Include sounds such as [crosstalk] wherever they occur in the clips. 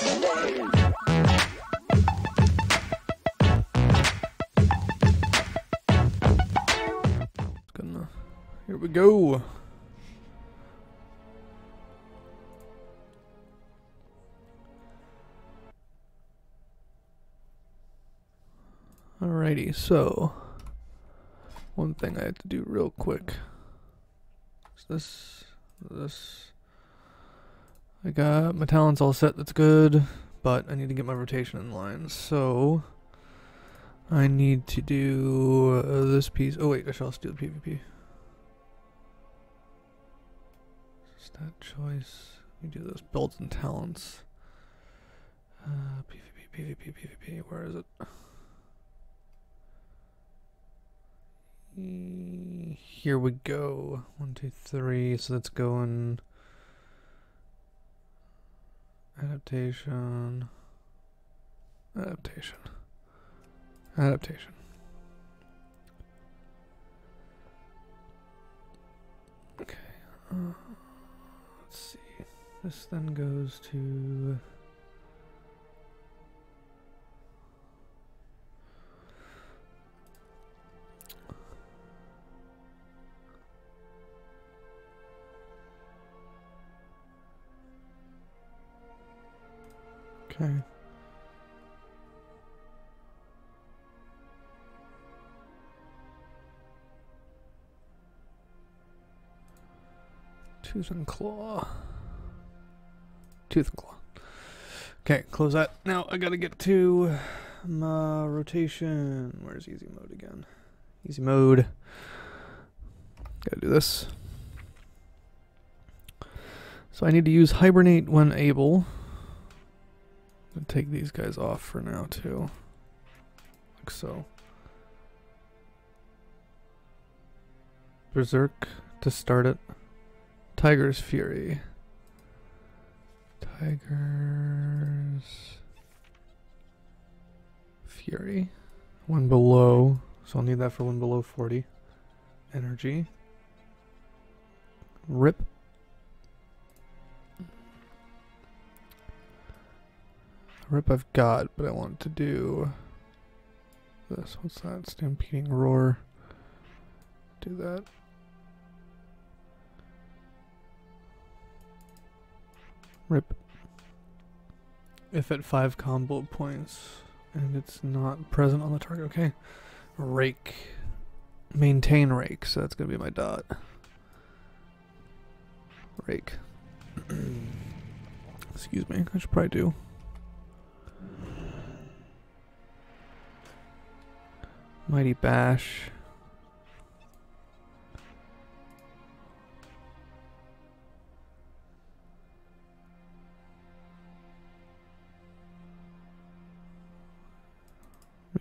Here we go. Alrighty, so one thing I have to do real quick is this this I got my talents all set, that's good, but I need to get my rotation in line, so I need to do uh, this piece. Oh wait, I should also do the PvP. Stat choice. We do those builds and talents. Uh, PvP, PvP, PvP. Where is it? Here we go. One, two, three. So that's going. Adaptation. Adaptation. Adaptation. Okay. Uh, let's see. This then goes to. Tooth and claw. Tooth and claw. Okay, close that. Now I gotta get to my rotation. Where's easy mode again? Easy mode. Gotta do this. So I need to use hibernate when able. I'm take these guys off for now too. Like so. Berserk to start it. Tiger's Fury. Tiger's Fury. One below. So I'll need that for one below 40. Energy. Rip. Rip I've got, but I want to do this. What's that? Stampeding Roar. Do that. Rip. If at five combo points and it's not present on the target, okay. Rake. Maintain rake, so that's gonna be my dot. Rake. [clears throat] Excuse me, I should probably do. Mighty Bash.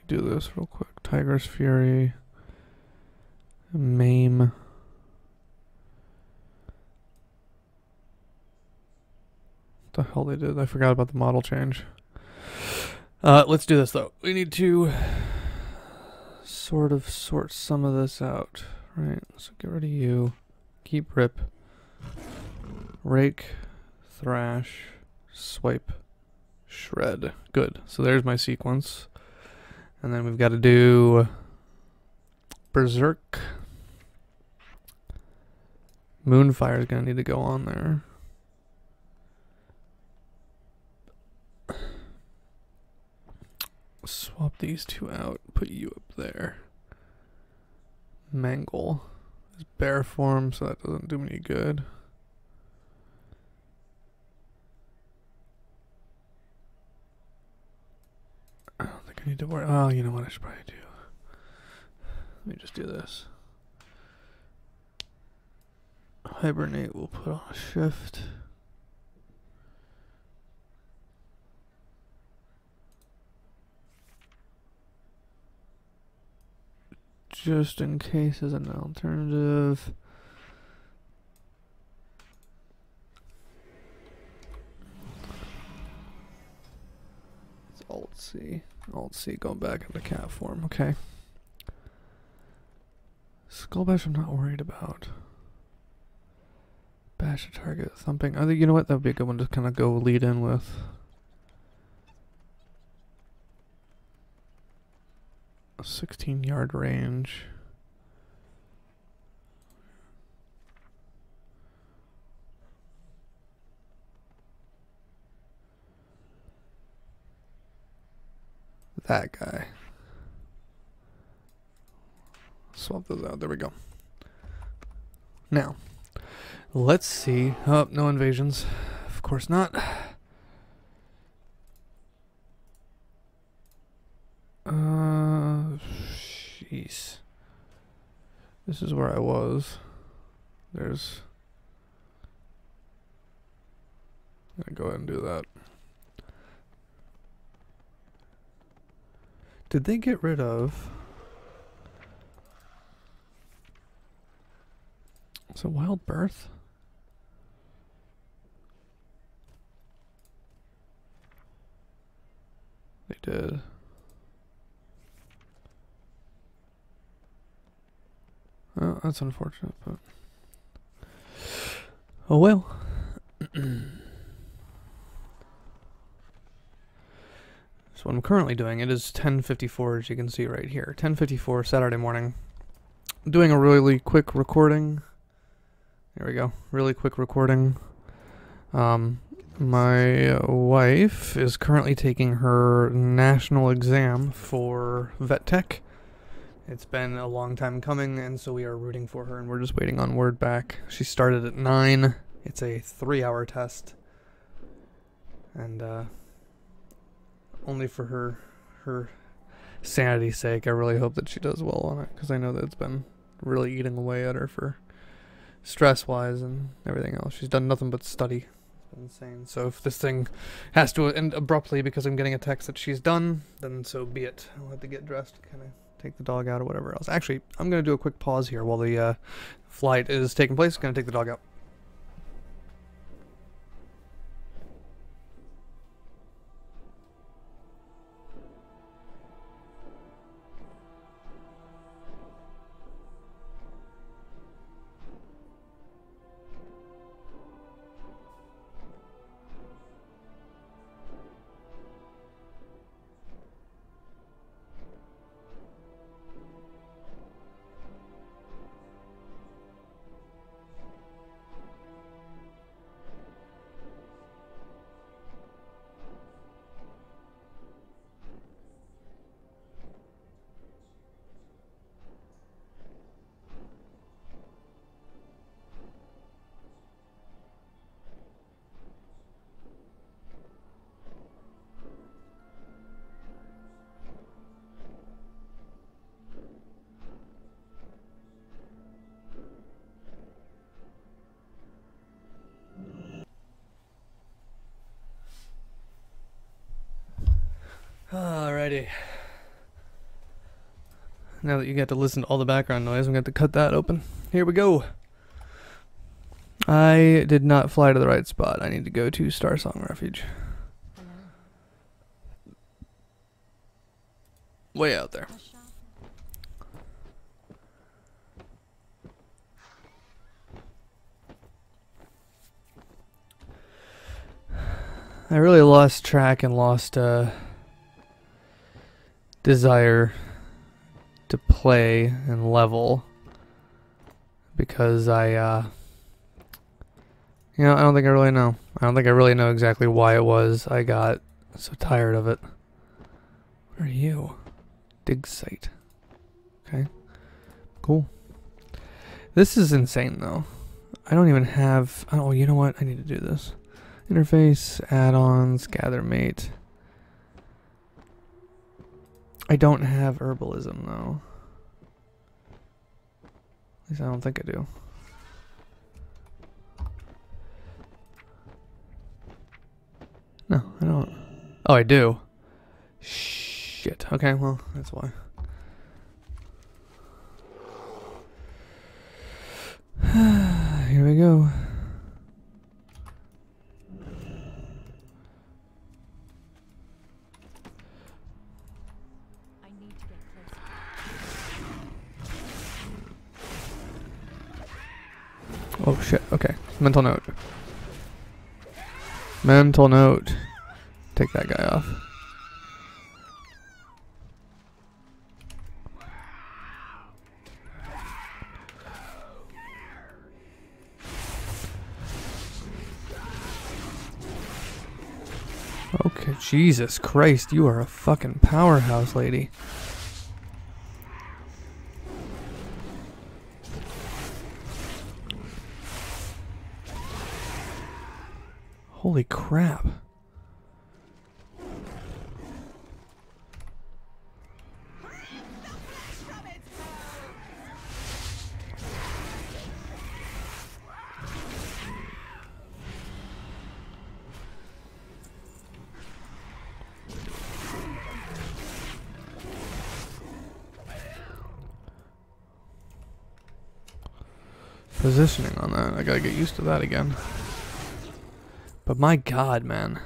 Do this real quick. Tiger's Fury. Maim. What the hell they did? I forgot about the model change. Uh, let's do this though. We need to sort of sort some of this out, right? So get rid of you. Keep rip. Rake, thrash, swipe, shred. Good. So there's my sequence. And then we've got to do Berserk. Moonfire is going to need to go on there. Swap these two out, put you up there. Mangle is bear form, so that doesn't do me any good. I don't think I need to worry. Oh, you know what I should probably do? Let me just do this. Hibernate will put on a shift. Just in case as an alternative. Alt C. Alt C going back into cat form, okay. Skullbash I'm not worried about. Bash a target, thumping. I think, you know what, that would be a good one to kind of go lead in with. 16 yard range. That guy. Swap those out. There we go. Now, let's see. Oh, no invasions. Of course not. Uh, jeez. This is where I was. There's. I'm gonna go ahead and do that. Did they get rid of? Is it Wild Birth? They did. Oh, that's unfortunate, but oh well. [clears throat] what I'm currently doing it is 10:54, as you can see right here. 10:54 Saturday morning. doing a really quick recording. There we go. Really quick recording. Um, my wife is currently taking her national exam for vet tech. It's been a long time coming, and so we are rooting for her, and we're just waiting on word back. She started at 9. It's a three hour test. And, uh, only for her, her sanity's sake, I really hope that she does well on it, because I know that it's been really eating away at her for stress wise and everything else. She's done nothing but study. It's been insane. So if this thing has to end abruptly because I'm getting a text that she's done, then so be it. I'll have to get dressed, kind of take the dog out or whatever else. Actually, I'm going to do a quick pause here while the uh, flight is taking place. I'm Going to take the dog out. Alrighty. Now that you get to listen to all the background noise, I'm going to cut that open. Here we go. I did not fly to the right spot. I need to go to Star Song Refuge. Way out there. I really lost track and lost uh desire to play and level because I, uh, you know, I don't think I really know. I don't think I really know exactly why it was I got so tired of it. Where are you? Dig site. Okay. Cool. This is insane though. I don't even have. Oh, you know what? I need to do this. Interface, add-ons, GatherMate. I don't have herbalism though. At least I don't think I do. No, I don't. Oh, I do. Shit. Okay, well, that's why. [sighs] Here we go. Mental note. Mental note. Take that guy off. Okay, Jesus Christ, you are a fucking powerhouse, lady. Crap. Positioning on that, I gotta get used to that again. But my god, man.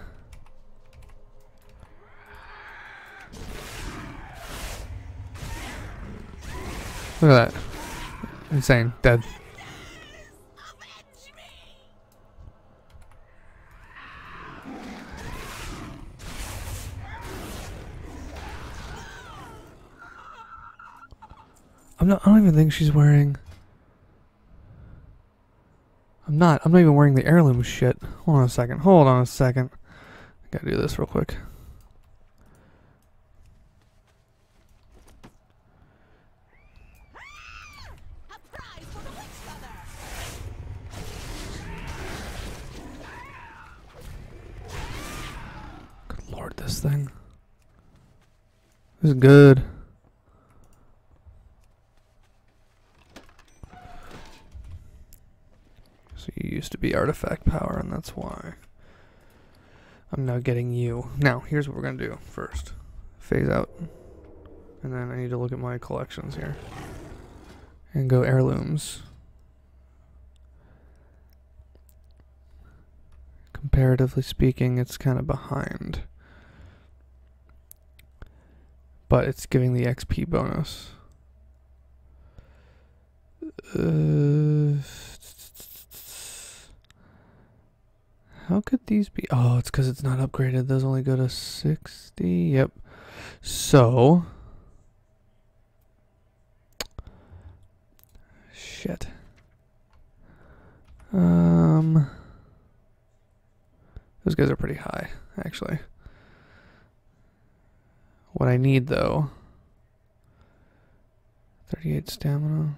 Look at that. Insane. Dead. I'm not I don't even think she's wearing I'm not. I'm not even wearing the heirloom shit. Hold on a second. Hold on a second. I gotta do this real quick. Good lord, this thing. This is good. So you used to be artifact power, and that's why. I'm now getting you. Now, here's what we're going to do first. Phase out. And then I need to look at my collections here. And go heirlooms. Comparatively speaking, it's kind of behind. But it's giving the XP bonus. Uh, How could these be? Oh, it's because it's not upgraded. Those only go to 60. Yep. So. Shit. Um. Those guys are pretty high, actually. What I need, though 38 stamina,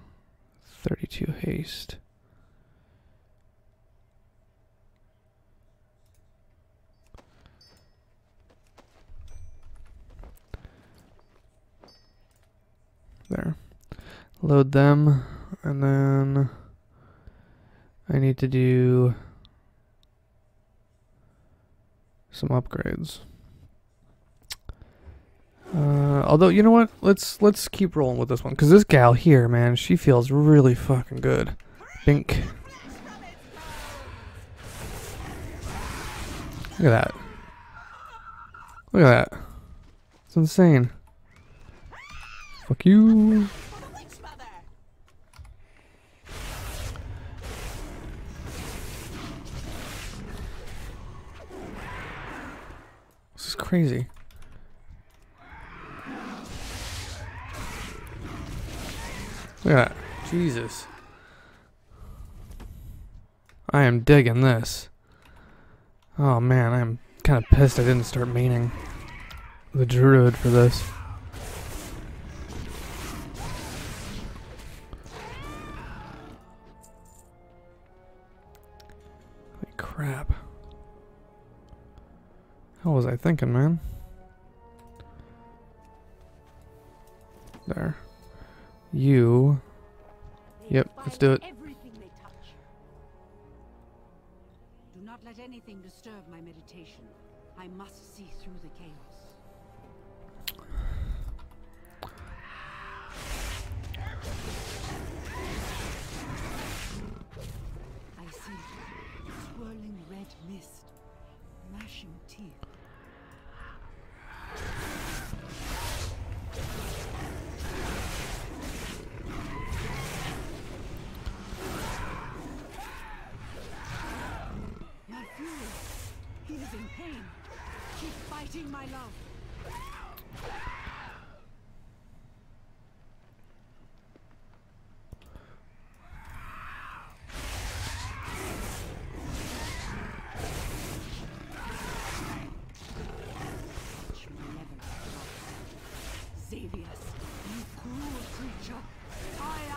32 haste. There. Load them, and then I need to do some upgrades. Uh, although you know what, let's let's keep rolling with this one because this gal here, man, she feels really fucking good. Bink. Look at that. Look at that. It's insane. Fuck you. This is crazy. Look at that. Jesus. I am digging this. Oh man, I'm kind of pissed I didn't start meaning the druid for this. How was I thinking, man? There. You. Yep, let's do it. Do not let anything disturb my meditation. I must see through the chaos. my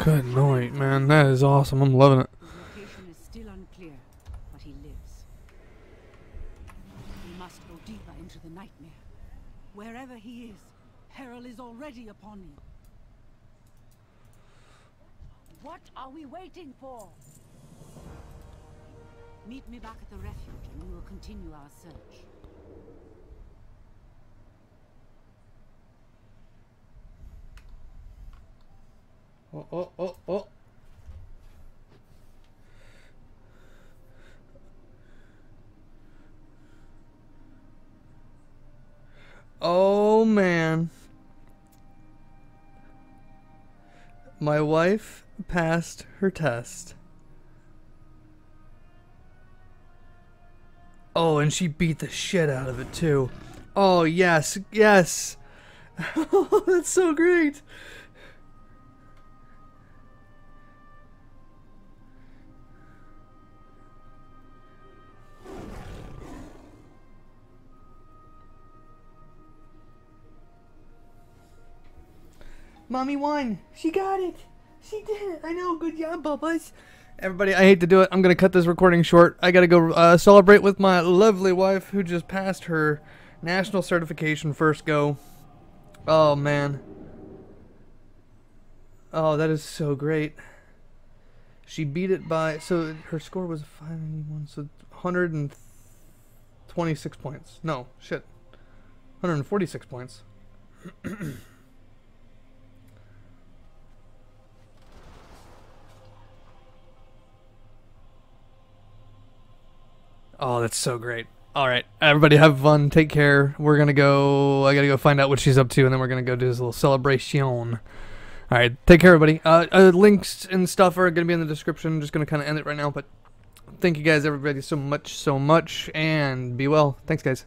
Good night, man. That is awesome. I'm loving it. His location is still unclear, but he lives. We must go deeper into the nightmare. Wherever he is, peril is already upon him. What are we waiting for? Meet me back at the refuge and we will continue our search. Oh, oh, oh, oh. Oh man. My wife passed her test. Oh, and she beat the shit out of it too. Oh, yes, yes. [laughs] Oh, that's so great. Mommy won. She got it. She did it. I know. Good job, Bubba's. Everybody, I hate to do it. I'm going to cut this recording short. I got to go uh, celebrate with my lovely wife who just passed her national certification first go. Oh, man. Oh, that is so great. She beat it by. So her score was 591. So 126 points. No, shit. 146 points. [clears throat] Oh, that's so great. All right, everybody have fun. Take care. We're going to go. I got to go find out what she's up to, and then we're going to go do this little celebration. All right, take care, everybody. Uh, uh, links and stuff are going to be in the description. I'm just going to kind of end it right now, but thank you guys, everybody, so much, so much, and be well. Thanks, guys.